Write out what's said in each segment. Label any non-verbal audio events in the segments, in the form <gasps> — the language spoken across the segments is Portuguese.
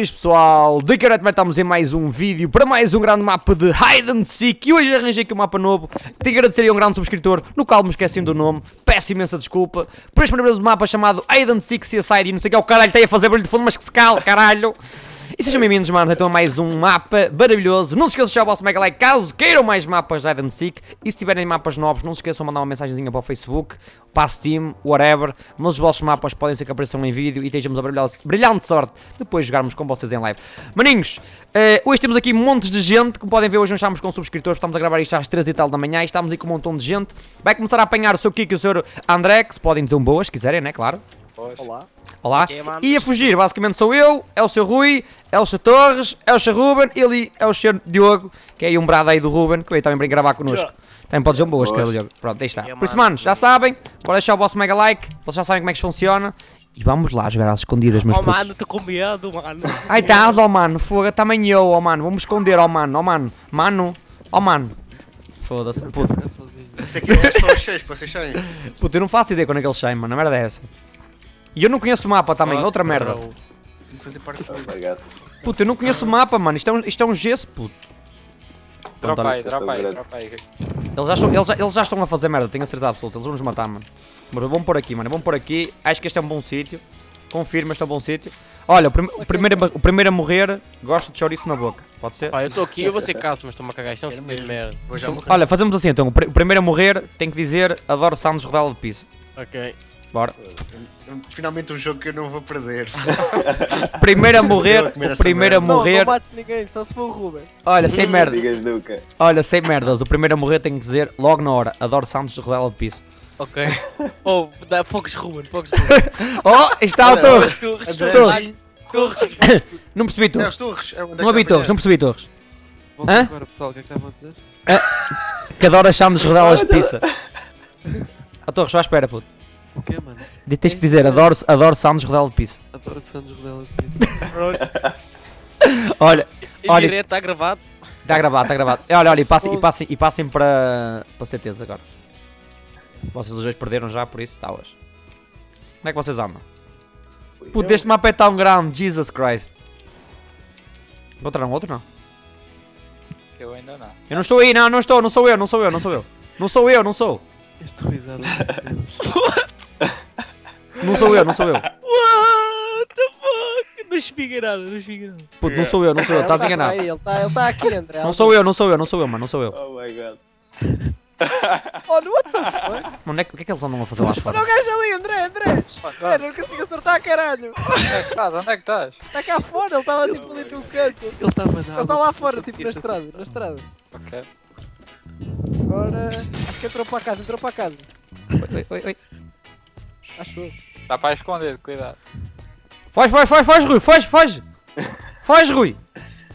E boas pessoal, daqui a pouco estamos em mais um vídeo para mais um grande mapa de Hide and Seek E hoje arranjei aqui um mapa novo, tenho que agradecer a um grande subscritor, no qual me esqueci do nome, peço imensa desculpa Por este primeiro mapa chamado Hide and Seek CSI e não sei o que é o caralho, aí a fazer barulho de fundo, mas que se cala, caralho e sejam bem-vindos, mano, então a mais um mapa maravilhoso. Não se esqueçam de deixar o vosso mega like caso queiram mais mapas de Hide Seek. E se tiverem mapas novos, não se esqueçam de mandar uma mensagenzinha para o Facebook, para a Steam, whatever. Mas os vossos mapas podem ser que apareçam em vídeo e estejamos a brilhante sorte depois de jogarmos com vocês em live. Maninhos, uh, hoje temos aqui montes de gente. Como podem ver, hoje não estamos com subscritores, estamos a gravar isto às 3 e tal da manhã e estamos aí com um montão de gente. Vai começar a apanhar o seu Kiko e o seu André, que se podem dizer um boas, se quiserem, né? Claro. Olá. Olá. E a fugir, basicamente sou eu, é o seu Rui, é o seu Torres, é o seu Ruben, ele é o seu Diogo, que é aí um brado aí do Ruben, que veio também para gravar connosco. Também pode dizer um boas, que é o Diogo. Pronto, aí está. Por isso, manos, já sabem, pode deixar o vosso mega like, vocês já sabem como é que isto funciona. E vamos lá jogar às escondidas, meus Oh putos. mano, estou com medo, mano. Ai, estás, ó mano, foda, também eu, ó mano, vamos esconder, ó mano, ó mano, mano, ó mano. Foda-se, puto. Isso aqui é só os seis, para vocês saberem. Puto, eu não faço ideia quando é que eles saem, mano, a merda é essa. E eu não conheço o mapa também, Oh, outra merda. Tenho que fazer parte do Puto, eu não conheço o mapa, mano, isto é um, isto é um gesso, puto. Dropa olha, aí, dropa aí, dropa aí. Eles já, estão, eles, já, eles já estão a fazer merda, tenho a certeza absoluta, eles vão nos matar, mano. Mas vamos por aqui, mano, vamos por aqui, acho que este é um bom sítio. Confirma, este é um bom sítio. Olha, o, prim o, primeiro, a- o primeiro a morrer gosta de chouriço na boca, pode ser? Pá, eu estou aqui, eu vou ser caso, mas estou-me a cagar. Isto é um sítio de merda. Vou já morrer. Olha, fazemos assim então, o, pri- o primeiro a morrer tem que dizer adoro Santos Rodela de Piso. Ok. Bora. Finalmente um jogo que eu não vou perder. <laughs> Primeiro a morrer, o primeiro a morrer. Não, não bates ninguém, só se for o Ruben. Olha, sem merda. Olha, sem merdas, o primeiro a morrer tem que dizer logo na hora, adoro Santos Rodela de Piso. Ok. <laughs> Oh, dá poucos Ruben, poucos <laughs> Ruben. Oh, está o Olha, Torres! Torres, <coughs> Andrezinho. Torres. Não percebi É Torres. torres. É é Não ouvi Torres, não percebi Torres. Hã? agora, pessoal, o que é que estavam a dizer? Que adoro Santos Rodelas de Pizza. A Torres, só à espera, puto. O quê, mano? Tens que dizer, adoro, adoro Santos Rodela de Pizza. Adoro Santos Rodela de. Pronto. <laughs> Olha, Em Olha- direto, está gravado. está gravado, está gravado. Olha, olha, e passem, e passem, e passem para, para CTs agora. Vocês os dois perderam já, por isso, hoje. Como é que vocês andam? Puto, este mapa é tão grande, Jesus Christ. Encontraram um outro, não? Eu ainda não. Eu não estou aí, não, não estou, não sou eu, não sou eu, não sou eu. Não sou eu, não sou. Este risado, meu Deus. <laughs> Não sou eu, não sou eu. <laughs> What the fuck? Não espiga nada, não espiga nada. Puto, não sou eu, não sou eu, estás tá enganado. Ele está ele tá aqui, André. Não sou eu, não sou eu, não sou eu, mano, não sou eu. Oh my god. <laughs> Olha, what the fuck? Onde é que, o que é que eles andam a fazer lá Olha fora? o gajo ali, André, André. André, não consigo acertar, caralho. Onde é que estás? Onde é que estás? Está cá fora, ele estava tipo ali no canto. Ele estava na Ele está lá fora, tipo na estrada, na estrada. Ok. Agora, acho que entrou para a casa, entrou para a casa. Oi, oi, oi, oi. Acho eu. Está para esconder, cuidado. Foge, foge, foge, foge, Rui, foge, foge. <laughs> Foge, Rui.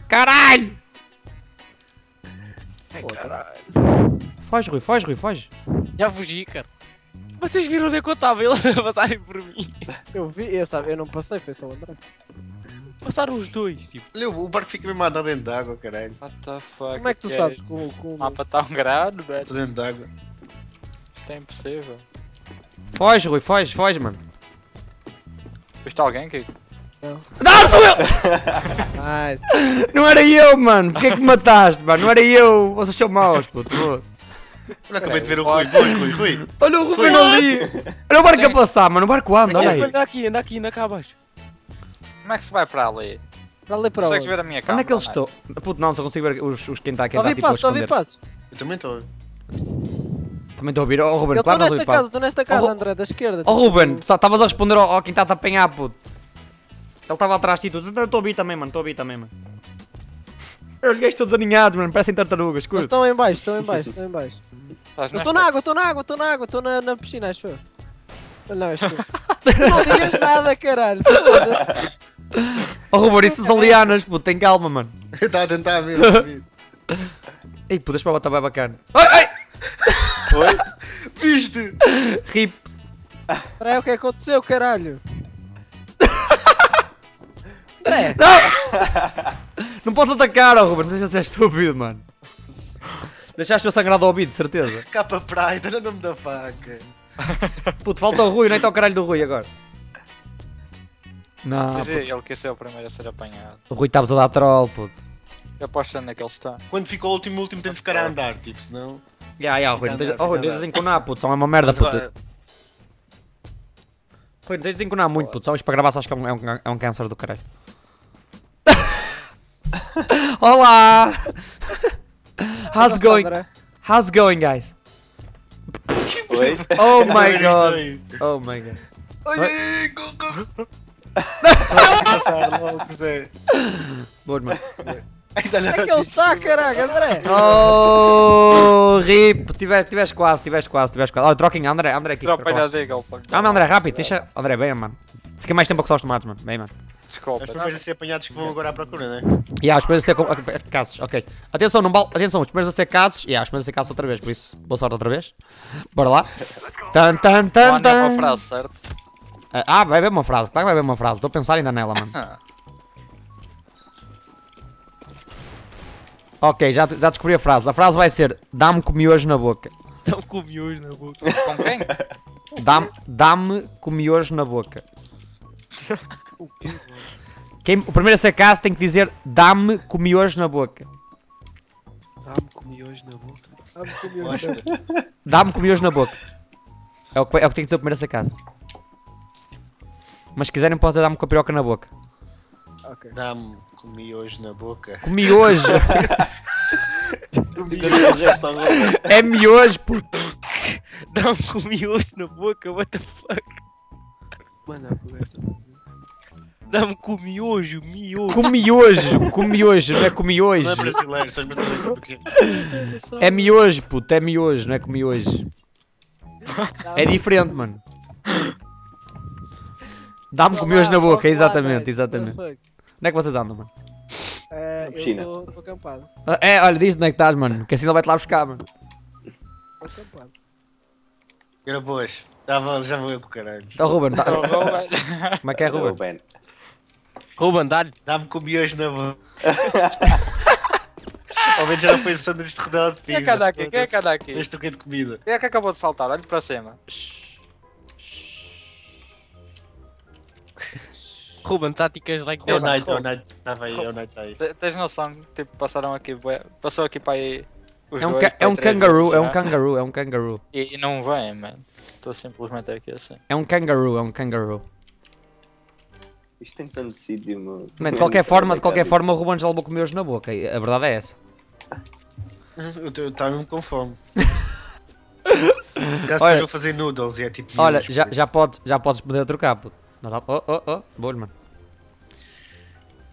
Caralho. Foge, Rui, foge, Rui, foge. Já fugi, cara. Vocês viram onde é que eu estava? Eles <laughs> a passarem por mim. Eu vi, eu, sabe, eu não passei, foi só o André. Passaram os dois, tipo. Olha, o barco fica mesmo a andar dentro d'água, caralho. What the fuck? Como é que tu sabes com, com O mapa está um grande, velho. Estou dentro d'água. Isto é impossível. Foge, Rui, foge, foge, mano. Viste alguém, Kiko? Não, sou eu! <laughs> Nice. Não era eu, mano. Porquê que me mataste, mano? Não era eu. Vocês são maus, puto. Olha, acabei de ver o Rui. Rui, Rui, Rui. Olha o Rubén ali. Olha o barco a passar, mano. O barco anda, olha aí. Anda aqui, anda aqui, anda cá abaixo. Como é que se vai para ali? Para ali para Consegues onde? ver a minha câmera? Onde é que eles não estão? Puto, não, só consigo ver os, os quem está Só está vi tipo a passo, só vi passo. Eu também estou. Também estou a ouvir. Oh, Ruben, claro que não nesta casa, estou nesta casa, Ru- André, da esquerda. Oh, tipo, Ruben, tu estavas a responder ao, ao quem está a apanhar, puto. Ele estava atrás de ti, tu. Eu estou a ouvir também, mano. Estou a ouvir também, mano. Os gajos todos aninhados, mano. Parecem tartarugas, curto. estão em baixo, estão em baixo, estão em baixo. Estou na água, estou na água, estou na água, estou na, na piscina, acho eu. Não, acho eu. Tu <laughs> não digas nada, caralho. foda-se. Oh, Ruben, isso são lianas, puto. Tem calma, mano. Eu estava a tentar mesmo. <laughs> Ei, puto, este mapa está bem bacana. Ai, ai! Foi? <laughs> Viste? Rip. André, o que aconteceu, caralho? André, Não podes atacar, oh, Ruben. Não sei se você é estúpido, mano. Deixaste-o sangrado ao ouvido, de certeza. Capa Pride, olha o nome da faca. Puto, falta o Rui, não é está o caralho do Rui agora. Não, aí, ele quer ser o primeiro a ser apanhado. o Rui estavas a dar troll, puto. Eu aposto onde é que ele está. Quando ficou o último, o último tem de ficar a andar, tipo, senão. Ya, ya, tens- andar, oh, Rui, fica a tens de andar. enconar, puto, só é uma merda, Mas puto. agora- Rui, não tens de enconar muito, puto, só isto para gravar, só acho que é um, é um, câncer do caralho. Olá! How's it going? How's it going, guys? Oi? Oh <laughs> my god! Oh my god. Ai, ai, go, go. Vai passar logo, Zé. Boas, mano. Onde é que ele está, caralho, André? Oh, rip! Tiveste, tiveste quase, tiveste quase, tiveste quase. Olha, troquem, André, André aqui. Troca ele. Calma, André, rápido, deixa. André, bem, mano. Fica mais tempo que só os tomates, mano. Bem, mano. Desculpa. Os primeiros a ser apanhados que vão agora à procura, né? E yeah, os primeiros a ser com- ok, casos, ok. Atenção, não vale. Atenção, os primeiros a ser casos. E yeah, os primeiros a ser casos outra vez, por isso, boa sorte outra vez. Bora lá. Tan, tan, tan, Não há nenhuma tan. frase, certo? Ah, vai ver uma frase, claro que vai ver uma frase. Estou a pensar ainda nela, mano. <laughs> Ok, já, já descobri a frase. A frase vai ser: Dá-me com miojo na boca. Estão com miúdos na boca. Com quem? Dá-me dá-me com miojo na boca. <laughs> O quê? Quem, o primeiro a ser caso tem que dizer: Dá-me com miojo na boca. Dá-me com miojos na boca. Dá-me com miojo na boca. É o, que, é o que tem que dizer o primeiro a ser caso. Mas se quiserem, pode dar-me com a piroca na boca. Ok. Dá-me comi hoje na boca. Com miojo. Oi? é miojo, puto. Dá-me com miúdos na boca, what the fuck? Mano, a conversa. Dá-me com miojo, miojo. Com miojo. Com miojo, não é com Não miojo. é brasileiro, só os brasileiros sabem o quê. É miojo, puto. É miojo, não é com miojo. É diferente, mano. Dá-me com miojo na boca, exatamente, exatamente. Onde é que vocês andam, mano? É, Na piscina. eu estou acampado. Ah, É, olha, diz onde é que estás, mano. Que assim ele vai-te lá buscar, mano. Estou acampado. Era boas. Já vou, já vou eu com o caralho. Ó, Ruben, tá- como é que é, Ruben? Ben. Ruben, dá-lhe. Dá-me comi hoje na boca. <laughs> Ao menos já foi o sanduíche de rodela de Quem é pizza. que anda aqui? Quem é que anda aqui? Este toquei de comida. Quem é que acabou de saltar? Olha para cima. Ruben, táticas like É o. Night, é o Night. Estava aí, é o Night aí. Te- Tens noção? Tipo, passaram aqui. Passou aqui para aí. Os É um, dois, é um kangaroo, é um kangaroo, é um kangaroo. E, e não vem, mano. Estou simplesmente aqui assim. É um kangaroo, é um kangaroo. Isto tem tanto sítio, mano. Man, de qualquer forma, de qualquer forma, o Ruben já levou com miojos na boca. A verdade é essa. Eu estava mesmo com fome. <laughs> Caso Olha- depois vou fazer noodles e é tipo. Olha, já, já, isso. pode, já podes poder trocar, puto. Não dá- Oh, oh, oh, boas, mano.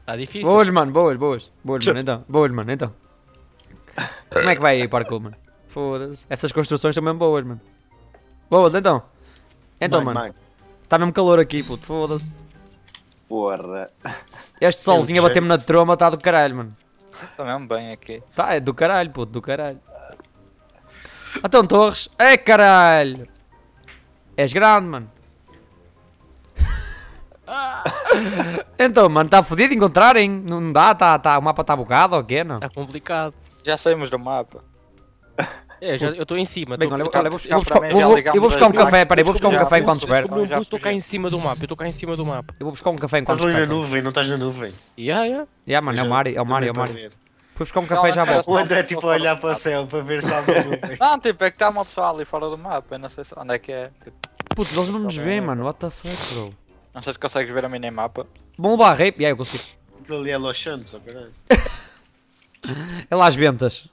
Está difícil. Boas, mano, boas, boas. Boas, mano, então. Boas, mano, então. Como é que vai aí, parkour, mano? Foda-se. Essas construções são mesmo boas, mano. Boas, então. Então, mano. Está mesmo calor aqui, puto. Foda-se. Porra. Este solzinho a bater-me na tromba está do caralho, mano. Estou mesmo bem aqui. Tá, é do caralho, puto, do caralho. Então, Torres. É caralho. És grande, mano. <laughs> então, mano, está fodido encontrarem? Não não dá? Tá, tá, o mapa está bocado ou o quê, não? Está complicado. Já saímos do mapa. É, já- eu estou em cima. Bem, tô- olha, eu olha, eu vou, eu vou buscar, vou- vou- eu vou buscar um café, peraí, vou buscar um café enquanto espero. Já boost estou cá em cima do mapa. Eu estou cá em cima do mapa. Eu vou buscar um café enquanto Estás ali na nuvem, não estás na nuvem. Yeah, yeah. Yeah, mano, é o Mário, é o Mário, é o ver. Fui buscar um café e já volto. O André tipo a olhar para o céu para ver se há uma nuvem. Não, tipo, é que está uma pessoa ali fora do mapa. Eu não sei se- onde é que é. Tipo, Puto, eles não nos veem, mano. What the fuck, bro? Não sei se consegues ver a minimapa. Bom rape. Yeah, eu consigo. Aquilo ali é Los Santos. <laughs> É lá as ventas.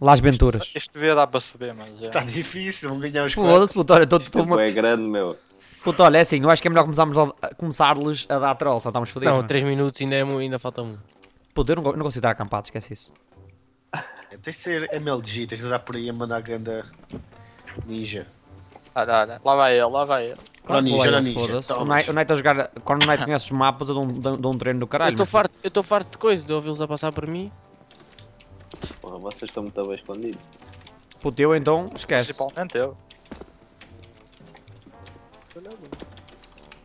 Lá as venturas. Isto devia dar para subir, mas. já. Está difícil, ganhar os. Foda-se, puto, olha, estou Tipo, é grande, meu. Puto, olha, é assim, eu acho que é melhor começarmos a, a- começar-lhes a dar troll, só estamos fodidos. Não, mano. 3 minutos ainda, é, ainda falta muito. Puto, eu não, não consigo estar acampado, esquece isso. Tens de ser MLG, tens de andar por aí a mandar ganda ninja. Olha, olha. Lá vai ele, lá vai ele. Ninja, ninja. O. Night, Night a jogar, quando o Night conhece os mapas, eu dou um, dou, dou um treino do Eu caralho. estou farto, eu estou farto de coisa, de ouvi-los a passar por mim. Porra, vocês estão muito bem escondidos. Puto, eu então, esquece. Principalmente eu.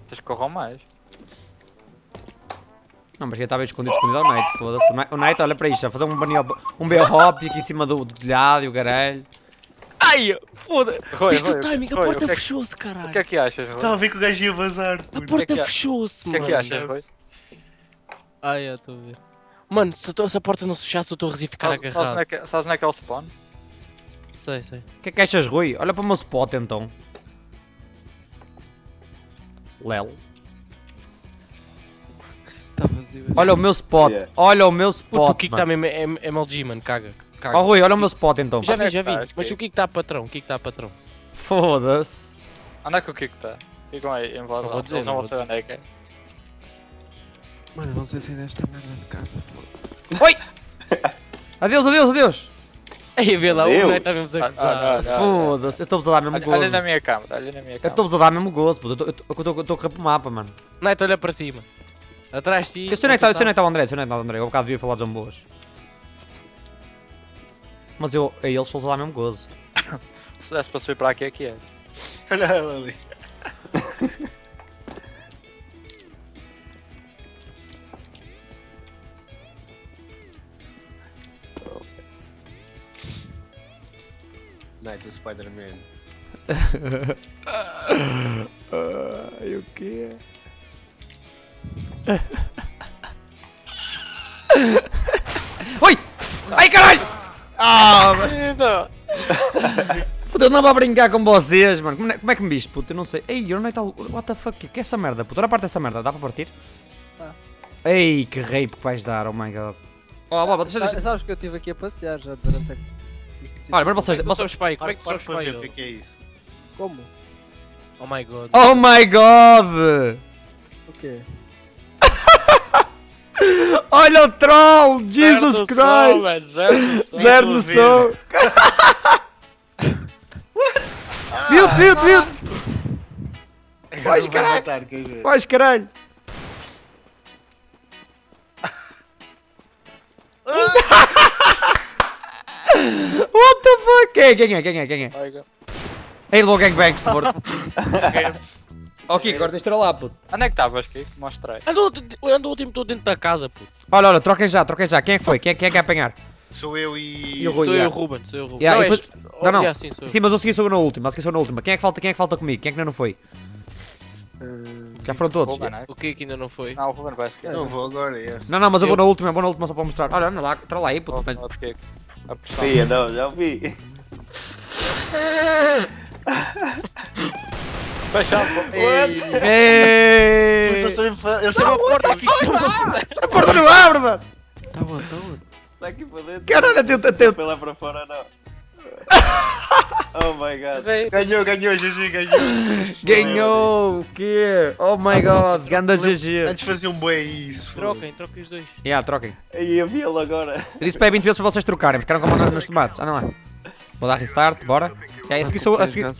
Vocês corram mais. Não, mas quem estava escondido, escondido é o Night, foda-se. O Night- olha para isto, a fazer um bunny hop- um B-hop aqui em cima do, do telhado e o caralho. Ai, foda Rui, Viste o timing, a porta o que é que- fechou-se, O que é caralho. que achas, Rui? Estava a ver que o gajo ia vazar. A puto. porta que é- fechou-se, O que é mano. que achas, Rui? Ah, é, estou a ver. Mano, se, a tua- se a porta não se fechasse, eu estou a ficar Sabes agarrado. é que- sabes onde é que é o spawn? Sei, sei. O que é que achas, Rui? Olha para o meu spot então. Lel. Está vazio. Olha o meu spot. Yeah. Olha o meu Puto, spot. o Kiko mano. também é é MLG, mano. Caga. Caga. Ó Rui, olha o meu spot então. já vi, que já vi. tá? Mas o Kiko está patrão. O Kiko está patrão. Foda-se. Onde é que o Kiko está? Ficam aí em voz alta, dizer, eles não vão vou saber onde é que é. Mano, não sei se ainda é esta merda de casa, foda-se. Oi! <laughs> Adeus, adeus, adeus! Aí, vê lá, o gajo está mesmo a Ah, gozar. Foda-se, eu estou-vos a dar mesmo gozo. olha na minha cama, olha na minha Eu cama. estou-vos a dar mesmo gozo, puto. Eu estou a correr para o mapa, mano. Neto, olha para cima. Atrás de si. Eu sei onde é que está- eu que o André, eu sei onde é que está o André. Eu há bocado devia falar de boas. Mas eu, a eles a dar mesmo gozo. <coughs> Se desse para subir para aqui, aqui é. <laughs> Olha ela ali. Night Spider-Man. Ai, o quê? <laughs> Oi! Ai, caralho! Ah, <laughs> mano. Puta, eu não vou brincar com vocês, mano. Como é, como é que me viste, puto? Eu não sei. Ei, é que está o... What the fuck? Que é essa merda, puto? Olha a parte dessa merda. Dá para partir? Ei, que rape que vais dar, oh my god. Oh, Boba, deixa, deixa. Sabes que eu estive aqui a passear já durante a... Olha, mas vocês... Não vocês... pai, como é Para, que sabes para ver o que é que é isso. Como? Oh my god. Oh my god! O quê? <laughs> Olha o troll! Jesus Zero Christ! noção, velho, Zero noção! Viu, viu, viu! Agora Vais, caralho. matar? Vais caralho! <laughs> What the fuck? Quem é? Quem é? Quem é? Quem é? Ei, logo gangbang, por favor. <laughs> Ok, agora tens de lá, puto. Onde é que estavas, Kiko? Mostrei. Andou, andou o tempo todo dentro da casa, puto. Olha, olha, troquem já, troquem já. Quem é que foi? Quem é, quem é que vai apanhar? Sou eu e. E o Rui, sou eu, yeah. Ruben, sou eu, Ruben. Yeah, não, e depois- este- Não, oh, não. yeah, sim, sou eu. Sim, mas eu segui sou eu na última, segui sou eu na última. Quem é que falta, quem é que falta comigo? Quem é que ainda não foi? Já foram todos? Ruben, é? O que é que ainda não foi? Não, o Ruben vai seguir. Não vou agora, é. Não, não, mas eu vou Eu- na última, eu vou na última só para mostrar. Olha, anda lá, entra lá aí, puto. Kiko. A pressão. Sim, não, já vi. <laughs> Fecha a porta. Ei, Puta, Ei! eles estão a fa- eles Chama estão a porta, chama a porta. A porta não abre, mano! Tá bom, tá bom. Está aqui para dentro. Caralho, tenta, Se tenta. foi lá para fora, não. oh my god. Ganhou, ganhou, GG, ganhou. Ganhou! O quê? Oh my god, ganda GG. Antes faziam bué isso. Troquem, troquem os dois. Yeah, troquem. Aí havia lo agora. Eu disse para aí 20 vezes para vocês trocarem, ficaram com a mão nos tomates. Ah, não é? Vou dar restart, bora. Yeah, esse aqui sou, esse aqui,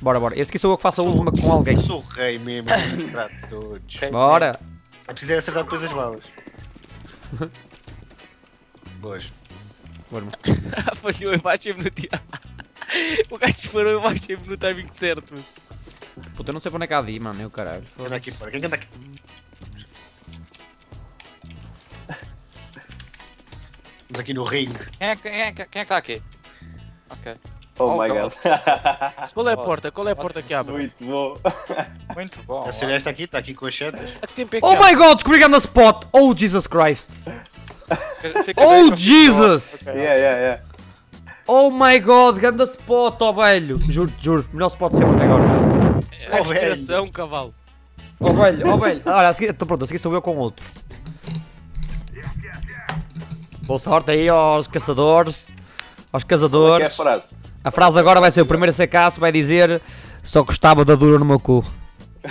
bora, bora. Esse aqui sou eu que faço a última com alguém. Eu sou o rei mesmo, eu trato todos. Bora. É preciso é acertar depois as balas. <laughs> Boas. Bora, <laughs> irmão. Falhou, eu baixei-me no dia. O gajo disparou, eu baixei-me no timing certo. Puta, eu não sei para onde é que há de ir, mano. Eu caralho. Anda aqui fora. Quem anda aqui? Estamos aqui no ringue. Quem é, que- quem, é, que- quem é que está aqui? Ok. Oh, Oh, my God. god. <laughs> Qual é a porta? Qual é a porta que abre? Muito bom. <laughs> Muito bom. Deve ser esta aqui, está aqui com as setas. A é Oh my god, descobri ganda spot! Oh Jesus Christ! Oh, Jesus! Ok. Yeah, yeah, yeah. Oh my god, ganda spot, oh velho! Juro, juro, melhor spot sempre até agora. É Oh, velho. cavalo. Oh velho, oh velho. Olha, a seguir, tô pronto, a seguir sou eu com outro. Boa sorte aí aos caçadores, aos Qual é que é a caçadores. frase? A frase agora vai ser: o primeiro a ser caço vai dizer só gostava da dura no meu cu.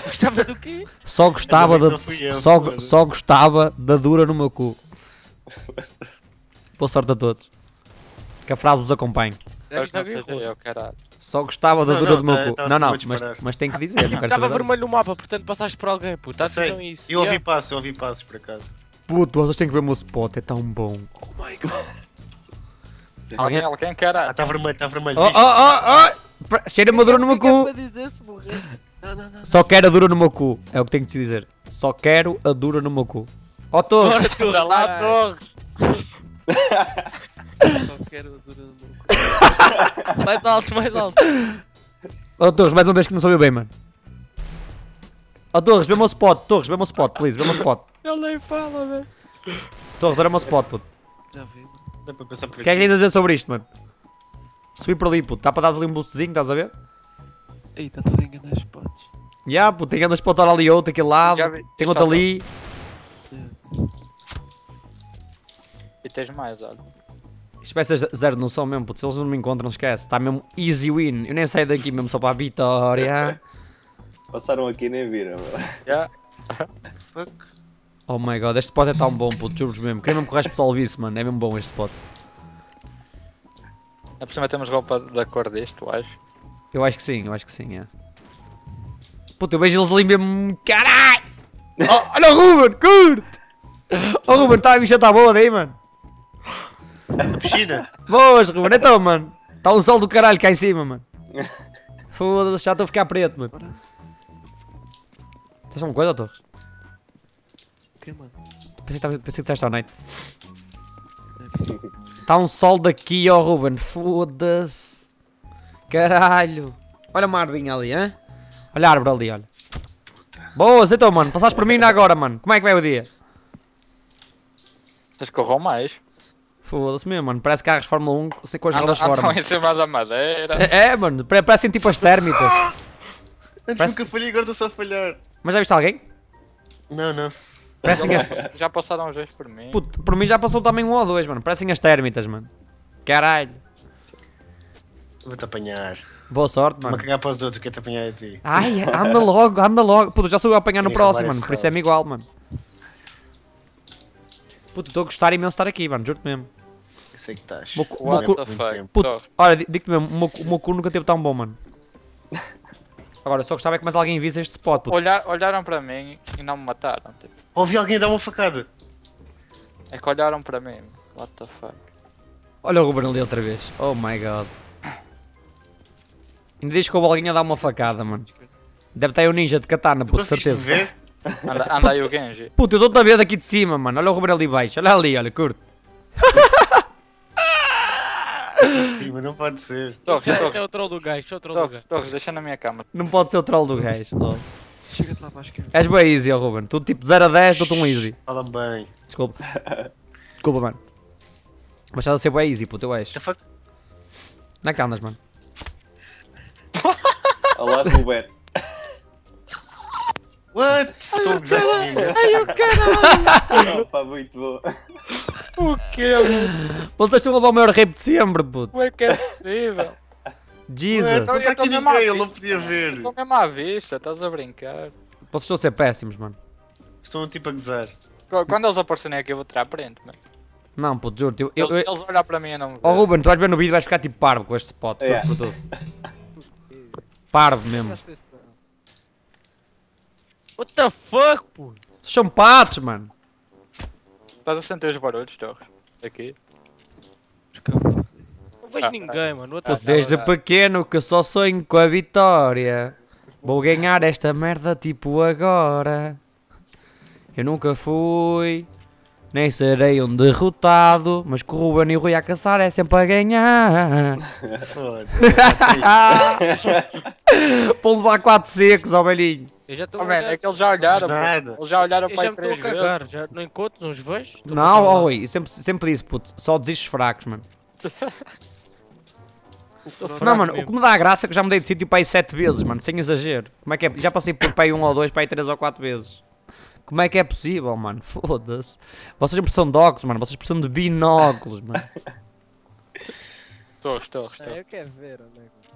Gostava do quê? Só gostava da. eu, Só, só gostava da dura no meu cu. <laughs> Boa sorte a todos. Que a frase vos acompanhe. Rui? eu, caralho. Só gostava da dura não, do meu tá- cu. tá não, não, mas, mas tem que dizer. Estava vermelho no mapa, portanto passaste por alguém, puto. Atenção isso. Eu ouvi passos, eu ouvi passos por acaso. Puto, vocês têm que ver o meu spot, é tão bom. Oh my god. Alguém- Alguém, alguém, Ah, caralho. está vermelho, está vermelho. Oh, oh, oh, oh! Pra- Cheira-me a dura no meu cu. Não, não, não. Só quero a dura no meu cu. É o que tenho que te dizer. Só quero a dura no meu cu. Ó, Torres. Bora, tu Anda lá, lá, Torres. Só quero a dura no meu cu. Mais alto, mais alto. Oh, Torres, mais uma vez que não soube bem, mano. Oh, Torres, vê o meu spot, Torres, vê o meu spot, please, vê o meu spot. Ele nem fala, velho. Torres, olha o meu spot, puto. Já vi, mano. Dá para pensar por O que é que tens a dizer sobre isto, mano? Subi por ali, puto. Dá para dar ali um boostzinho, estás a ver? Ei, está tudo enganado as spots. Já, yeah, puto, tem grandes spots, olha ali outro, aquele lado. Vi- Tem outro está. ali. E tens mais, olha. Isto vai ser zero não são mesmo, puto. Se eles não me encontram, esquece. Está mesmo easy win. Eu nem saio daqui mesmo só para a vitória. <laughs> Passaram aqui e nem viram. Já. Fuck. Oh my god, este spot é tão bom, puto. Juro-vos mesmo. Queria mesmo que o resto pessoal visse, mano. É mesmo bom este spot. Na por cima temos roupa da cor disto, acho. Eu acho que sim, eu acho que sim, é. Puta, eu vejo eles ali mesmo. Caralho! Oh, olha o Ruben, curte! Oh Ruben, tá, a bicha tá boa daí, mano. Na piscina. Boas, Ruben, então, mano. Está um sol do caralho cá em cima, mano. <laughs> Foda-se, já estou a ficar preto, mano. Tens alguma coisa, Torres? O que, mano? Pensei que, pensei que disseste ao night. Está <laughs> um sol daqui, ó Ruben. Foda-se. Caralho. Olha uma árvore ali, hã? Olha a árvore ali, olha. Boas, então, mano. Passaste por mim ainda agora, mano. Como é que vai o dia? Vocês corram mais. Foda-se mesmo, mano. Parece carros de Fórmula 1 sei com as rodas fora. andam em cima da madeira. É, é, mano. pare- Parecem tipo as térmicas. <gasps> Antes Parece- nunca falhei, agora estou só a falhar. Mas já viste alguém? Não, não. Parecem as... <laughs> Já passaram os dois por mim. Puto, por mim já passou também um ou dois, mano. Parecem as térmitas, mano. Caralho. Vou-te apanhar. Boa sorte, Vou-me mano. cagar para os outros, que te apanhar a ti. Ai, anda logo, anda logo. Puto, já sou eu a apanhar no Queria próximo, mano. Por isso é-me igual, mano. Puto, estou a gostar imenso de estar aqui, mano. Juro-te mesmo. Eu sei que estás. Meu meu cu-. Puto, olha, di- digo-te mesmo, o meu, o meu cu nunca teve tão bom, mano. <laughs> Agora, eu só gostava é que mais alguém visse este spot, puto. Olhar, olharam para mim e não me mataram. Tipo. Ouvi alguém dar uma facada. É que olharam para mim. What the fuck? Olha o Ruben ali outra vez. Oh my god. Ainda diz que houve alguém a dar uma facada, mano. Deve estar aí o ninja de katana, puto, certeza. ver? Anda, anda aí o Genji. Puto, eu estou-te a ver daqui de cima, mano. Olha o Ruben ali baixo. Olha ali, olha, curto. De cima, não pode ser. Torres, Esse é- o troll do gajo, é o troll do gajo. Torres, deixa na minha cama. Não pode ser o troll do gajo. Chega-te lá para a esquerda. És bem easy, ó Ruben. Tu tipo 0 a 10, dou-te um easy. Fala-me bem. Desculpa. <laughs> Desculpa, mano. Mas estás a ser bem easy, puto, eu és. The fuck? Onde é que andas, mano? <laughs> Olá, Roberto. What? <laughs> Estou a gozar comigo. Opa, muito bom. O quê, mano? Vocês estão a levar o maior rape de sempre, puto. Como é que é possível? Jesus. Ué, Eu mesmo à ninguém, ele não podia ver. Estou mesmo à vista, estás a brincar. Vocês estão a ser péssimos, mano. Estão tipo a gozar. Qu- Quando eles aparecerem aqui eu vou tirar print, mano. Não, puto, juro-te. Eu, eu, Eles, eu... eles olhar para mim e não me Oh. Ruben, tu vais ver no vídeo e vais ficar tipo parvo com este spot. É. Juro por tudo. <laughs> Parvo mesmo. What the fuck, pô? Vocês são patos, mano. Estás a sentir os barulhos, Torres? Aqui. Não vejo Ah, ninguém, mano. Ah? Desde pequeno que só sonho com a vitória. Vou ganhar esta merda tipo agora. Eu nunca fui, nem serei um derrotado. Mas com o Ruben e o Rui a caçar é sempre a ganhar. Foda-se. <laughs> Vou levar 4 secos ao velhinho. Eu já estou Oh, man, é que eles já olharam. Eles já olharam para aí três vezes. já não encontro, não os vejo. Não, oh. Rui, sempre, sempre disse, puto. Só desistes fracos, mano. <laughs> Estou Não, fraco mano, o mesmo. que me dá graça é que eu já mudei de sítio para aí 7 vezes, mano, sem exagero. Como é que é? Já passei por para aí 1 ou 2, para aí 3 ou 4 vezes. Como é que é possível, mano? <laughs> Foda-se. Vocês não precisam de óculos, mano. Vocês precisam de binóculos, mano. <laughs> Torres, É, Torres. eu quero ver onde é que.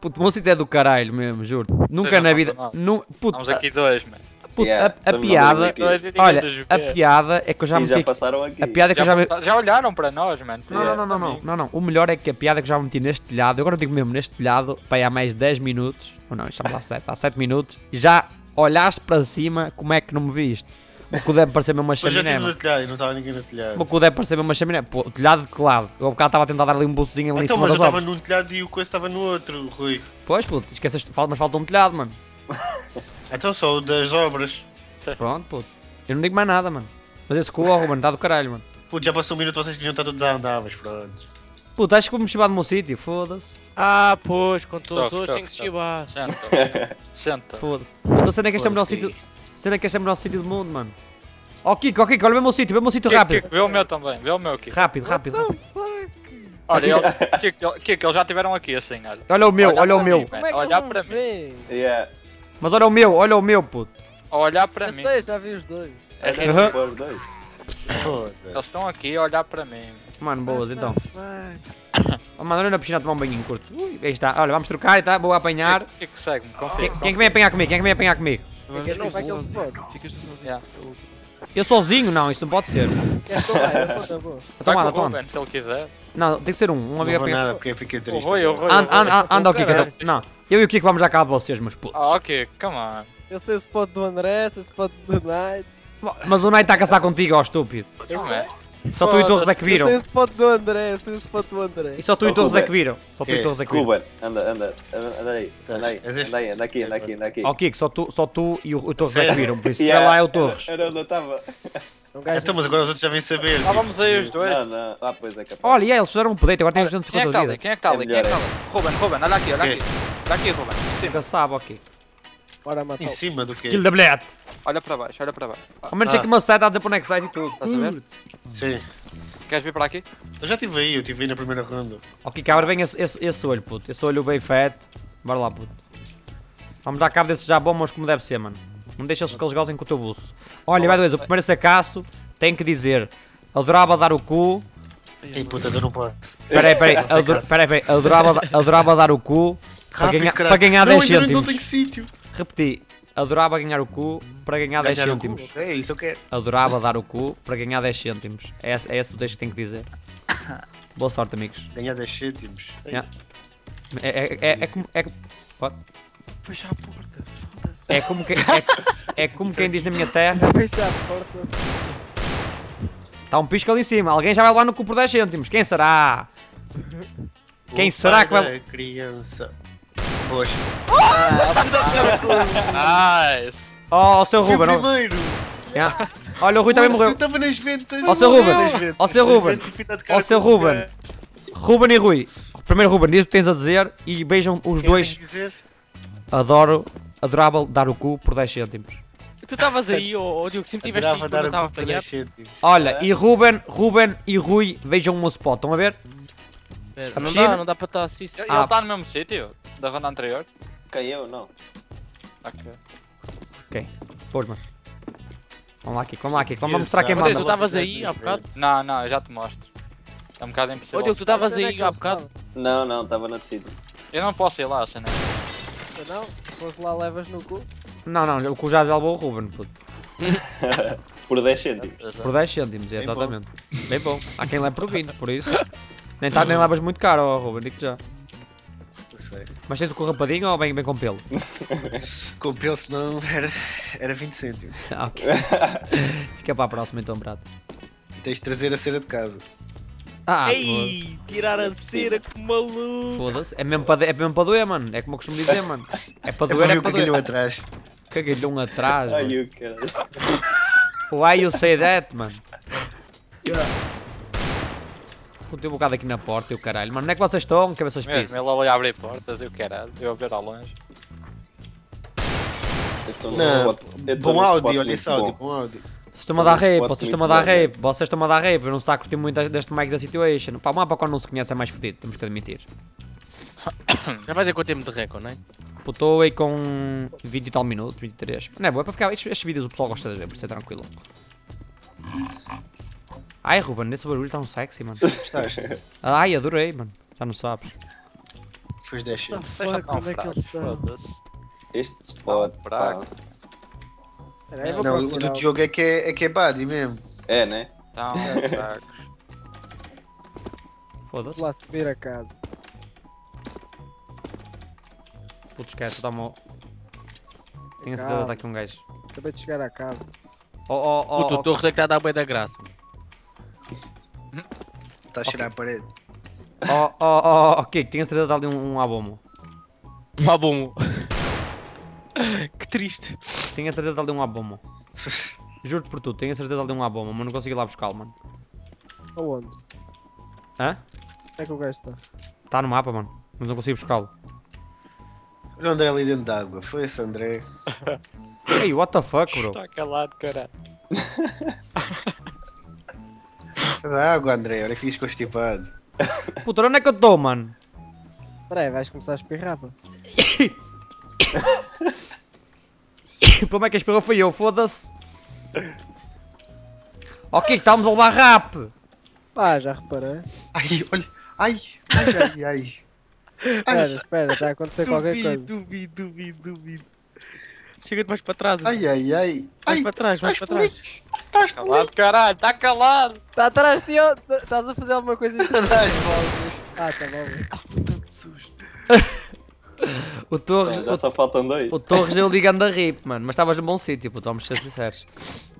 Puto, o meu sítio é do caralho mesmo, juro. Nunca na não vida. Nu, puto, Estamos a, aqui dois, mano. Puto, Yeah, a- a, piada. Olha, nos a piada é que eu já E me já meti. passaram aqui. A piada é que eu Já, já pensa- já olharam para nós, mano. Não, não, não, não, não, não, não. O melhor é que a piada que eu já meti neste telhado, eu agora digo mesmo neste telhado, para aí há mais 10 minutos, ou não, isto estamos há 7, há 7 minutos, e já olhaste para cima, como é que não me viste? O que deve parecer mesmo uma Mas já chaminé, no mano. telhado e não estava ninguém no telhado. O que deve parecer mesmo uma chaminé. Pô, o telhado de que lado? Eu bocado estava a tentar dar ali um bolsozinho ali Então, em cima mas eu estava num telhado e o coisa estava no outro, Rui. Pois, puto, esqueces, mas falta um telhado, mano. <laughs> Então só o das obras. Pronto, puto. Eu não digo mais nada, mano. Mas esse oh, mano, está do caralho, mano. Putz, já passou um minuto, vocês deviam estar todos a andar, mas pronto. Puta, acho que vou-me chibar do meu sítio, foda-se. Ah, pois, com todos os tem que chibar. Senta. <laughs> Senta. Foda-se. Cena é que este é o melhor sítio. É que este é o melhor sítio do mundo, mano. Ó Kiko, ó Kiko, olha o meu sítio, vê o meu sítio Kiko, rápido. Kiko, vê o meu também, vê o meu aqui. Rápido, rápido, rápido. Olha, ele, <laughs> Kiko, Kiko, eles já tiveram aqui assim, olha. Olha o meu, Olha olha o meu. mim. Não para mim. Yeah. Mas olha o meu, olha o meu, puto. Olhar para Eu mim. sei, já vi os dois. É Aham. para os dois. Eles estão aqui a olhar para mim. Mano, boas então. Oh, mano, olha na piscina a tomar um banhinho curto. Ui, aí está. Olha, vamos trocar e tá, vou apanhar. Kiko, segue-me, confia. Quem, quem é que vem apanhar comigo? Quem é que vem apanhar comigo? Que não vai que ele se. Ficas. Yeah. Eu sozinho? Não, isso não pode ser. Anda, com o toma. Se ele quiser. Não, tem que ser um. Um Não amigo apanhar. nada porque eu fiquei O triste. Rui, o Rui. Anda, o Rui. anda, anda, o Kiko. Caralho. então. Eu e o Kiko vamos já cá de vocês, meus putos. Ah, ok, come on. Eu sei o spot do André, sei o spot do Night. Mas o Night está a caçar contigo, ó estúpido. Não é? Só tu e Torres é que viram. o spot do André, o spot do André. E só tu e Torres é que viram. Só tu e? Torres é que viram. Ruben, anda, anda, anda, aí, anda aí, anda aí, anda aqui, anda aqui, anda aqui. Ó Kiko, só tu, só tu e o, Torres é que viram. Por isso, <laughs> Yeah, lá é o Torres. Era onde eu estava. Então, mas agora os outros já vêm saber. Ah, tipo, vamos aí os dois. Não, não, ah, pois é capaz. Olha, e eles fizeram um update, agora tem Olha, 250 Quem é que está ali? vida. Quem é que está ali? Quem é que está ali? Ruben, Ruben, olha aqui, olha aqui. Olha aqui, Ruben. Em cima. Nunca sabe, ok. Bora matar. Em cima do quê? Kill da bilhete. Olha para baixo, olha para baixo. Ao menos tem Ah. que uma seta a dizer para onde é que sai e tudo. Estás a ver? Sim. Queres vir para aqui? Eu já estive aí, eu estive aí na primeira ronda. Ó Kiko, abre bem esse, esse, esse olho, puto. Esse olho bem fat. Bora lá, puto. Vamos dar cabo desses já bombas como deve ser, mano. Não deixa que eles gozem com o teu buço. Olha, vai dois, o primeiro sacaço tem que dizer adorava dar o cu. Ei puta, eu não posso. Peraí, peraí, ador, peraí, peraí, adorava, adorava dar o cu para Rápido, ganhar, caralho. para ganhar não, 10 ainda não cêntimos. tenho sítio. Repeti, adorava ganhar o cu para ganhar 10 Ganhar o cêntimos. cu. É isso, eu quero. Adorava dar o cu para ganhar 10 cêntimos. É, esse- é esse o texto que tenho que dizer. <coughs> Boa sorte, amigos. Ganhar 10 cêntimos. Yeah. É, é, é, é como. É, what? Fecha a porta. Foda-se. é como, que, é, é como quem diz na minha terra: Fecha a porta. está um pisco ali em cima. Alguém já vai levar no cu por 10 cêntimos. Quem será? Quem será que vai. da criança. Pois. Nice! Oh, o seu Ruben. oh. primeiro. Yeah. Olha, o Rui também Eu morreu. estava nas ventas. Ó, seu Ruben. Ó, seu nas Ruben. e Ó, seu com o Ruben. Ruben e Rui. Primeiro, Ruben, diz o que tens a dizer e beijam os Quem dois. dizer? Adoro. Adorava dar o cu por 10 cêntimos. Tu estavas aí, ô ô, Diogo, sempre tiveste aí dar eu o estava cu para 10 apanhado. cêntimos. Olha, e Ruben, Ruben e Rui vejam o meu spot. Estão a ver? Espera, A Não piscina? dá, não dá para estar assim. Ele Ah. está no mesmo sítio da ronda anterior? Quem eu? Não. Ok. Ok. Pois, mano. Vamos lá, Kiko. Vamos lá, Kiko. Vamos mostrar quem manda. Tu estavas aí há bocado? Não, não, eu já te mostro. É um bocado impossível. Ô, Diogo, tu estavas aí há bocado? Não, não, estava na descida. Eu não posso ir lá, né? estava? Não? Depois lá levas no cu. Não, não. O cu já levou o Ruben, puto. Por 10 cêntimos. Por 10 cêntimos, é, Bem bom. exatamente. Bem bom. Há quem leve por 20, por isso. Nem, tá, nem levas muito caro, ó, Ruben, digo já. Sei. Mas tens o cu rapadinho ou bem, bem com pelo? <laughs> Com pelo, senão era, era 20 cêntimos. Ah, <laughs> ok. <laughs> Fica para a próxima então, Brado. E tens de trazer a cera de casa. Ah, Ei, tirar a cera, que maluco. foda-se. É mesmo para é mesmo para doer, mano. É como eu costumo dizer, mano. É para É doer, é para doer. atrás. Cagalhão atrás, mano. Ai, o caralho. Why you say that, mano? Puta, eu um bocado aqui na porta e o caralho. Mano, onde é que vocês estão? Cabeças Mesmo, piso. ele ali a abrir portas e o caralho. Eu a ver ao longe. Eu estou no Não, spot- bom áudio, olha esse áudio, bom. áudio. Vocês estão-me a dar rape, vocês estão-me a dar rape, vocês estão-me a dar rape. Eu não está a curtir muito deste mic da situation. Pá, o mapa quando não se conhece é mais fodido, temos que admitir. <coughs> Já vais ver quanto tempo de recorde, não é? Pô, Estou aí com 20 e tal minutos, 23. Não é bom, é para ficar. Estes, estes vídeos o pessoal gosta de ver, por isso é tranquilo. Ai, Ruben, esse barulho está um sexy, mano. <laughs> Gostaste? Ai, adorei, mano. Já não sabes. Foi os 10 cêntimos. Vocês já estão onde é que. Este spot. Não, fraco. pá. Vou Não, o do. Diogo é que é, é, que é body mesmo. É, né? <laughs> Estão fracos. Vou Foda-se. lá subir a casa. Puto, esquece, dá uma. Tenho a certeza que Calma. está aqui um gajo. Acabei de chegar à casa. Oh, oh, Puto, oh, o Torres é que está a dar bem da graça. Está a cheirar a parede. oh, oh, oh, oh, ok, tenho a certeza está ali um, um abomo. Ah, bom. <laughs> que triste. Tenho a certeza está ali um abomo. <laughs> Juro-te por tudo, tenho a certeza está ali um abomo, mas não consigo ir lá buscá-lo, mano. Aonde? Hã? é que o gajo está? Está no mapa, mano. Mas não consigo buscá-lo. Olha o André ali dentro d'água. Foi esse André. Ei, what the fuck, bro? Está calado, caralho. <laughs> Sai da água, André. Olha que fiz constipado. <laughs> Puta, onde é que eu estou, mano? Espera aí, vais começar a espirrar, pá. <coughs> Como é que espirrou fui eu? Foda-se. Ok, estamos a levar rap. Pá, já reparei. Ai, olha. Ai, ai, ai, ai. Espera, espera, está a acontecer qualquer coisa. duvido, duvido, duvido. Chega-te mais para trás. Ai, ai, ai. Mais Ai, para trás, mais para trás. estás Calado, caralho, está calado. Está atrás de ti, ó. estás a fazer alguma coisa <laughs> das voltas. Ah, tá bom. Tanto susto. <laughs> O Torres, Já só faltam dois. o, Torres eu ligando a rip, mano. Mas estavas num bom sítio, puto, vamos ser sinceros.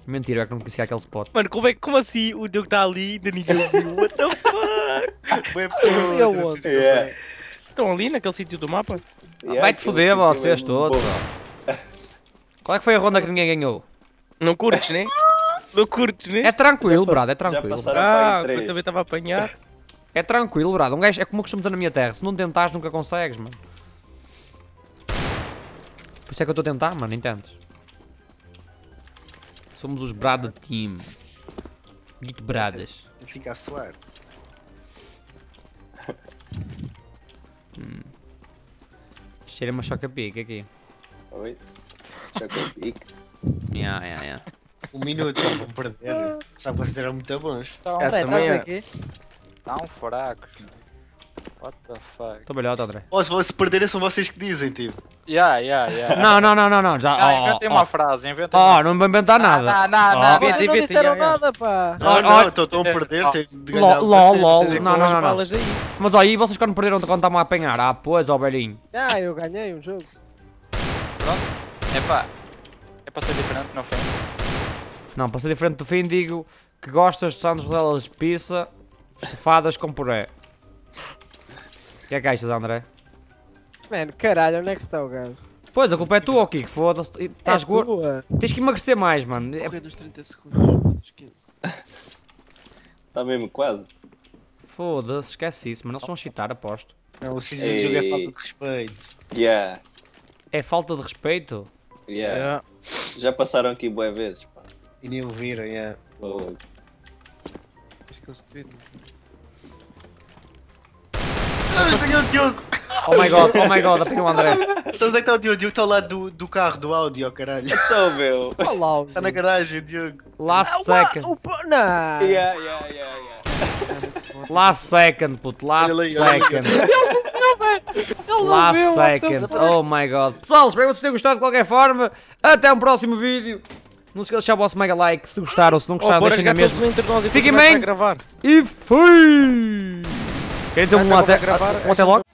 Mentira, é que não conhecia aquele spot. Mano, como, é, como assim o Diogo está ali ainda ninguém viu? What the fuck? <laughs> Foi assim, Yeah. Estão ali naquele sítio do mapa? Yeah, Vai-te foder, é vocês todos. Qual é que foi a ronda que ninguém ganhou? Não curtes, né? Não curtes, né? É tranquilo, brado, é tranquilo. Ah, eu também estava a apanhar. É tranquilo, brado. Um gajo é como eu costumo dizer na minha terra. Se não tentares, nunca consegues, mano. Por isso é que eu estou a tentar, mano, entendes? Somos os Brada Team. Dito Bradas. Fica a suar. Cheira-me a choca-pique aqui. Oi. Já que eu pico. Yeah, yeah, yeah. Um minuto, então, vão perder. Sabe que vocês eram muito bons. Está É, André, também estás é. aqui? tá um fraco. What the fuck? Estou belhota, André. Ou se se perderem são vocês que dizem, tipo. Yeah, yeah, yeah. Não, não, não, não, não. Já. Ah, oh, inventei oh, uma oh. frase, inventei Oh, uma não vou inventar nada. Não, não, Oh. não, Vocês não vê- disseram vê- nada, pá. Não, Oh, não, oh. então estão a perder, tem de ganhar Lol, lol, que Não, não, não, não. balas aí. Mas e vocês quando perderam quando estavam a apanhar? Ah, pois, ó, velhinho. Ah, eu ganhei um jogo. Epá, é para ser diferente no fim. Não, para ser diferente do fim, digo que gostas de sandes rodelas de pizza estufadas com puré. O que é que achas, André? Mano, caralho, onde é que está o gajo? Pois, a culpa é tua, Kiko, foda-se. Estás é gordo. Tens que emagrecer mais, mano. É- Correr nos 30 segundos. Esquece. Está <laughs> mesmo quase. Foda-se, esquece isso, mano. Eles a chitar, aposto. Não, o sítio do jogo é falta de respeito. Yeah. É falta de respeito? Yeah. Já passaram aqui boas vezes. Pá. E nem o viram, yeah. Oh, Acho que eles te viram. Ah, apanhou o Diogo! Oh my god, oh my god, apanhou o André. Então onde é que está o Diogo? O Diogo está ao lado do, do carro, do áudio, oh, caralho. Então, meu. Olha lá o Está na garagem, o Diogo. Last second. O pô- Não. Yeah, yeah, yeah, yeah. Last second, puto. Last second. <laughs> <laughs> Last second. Oh my god. Pessoal, espero que vocês tenham gostado de qualquer forma. Até um próximo vídeo. Não se esqueçam de deixar o vosso mega like se gostaram. Se não Oh, gostaram, bora deixem na todos mesma. Fiquem bem. a gravar. E fui! Querem dizer um até, um até logo?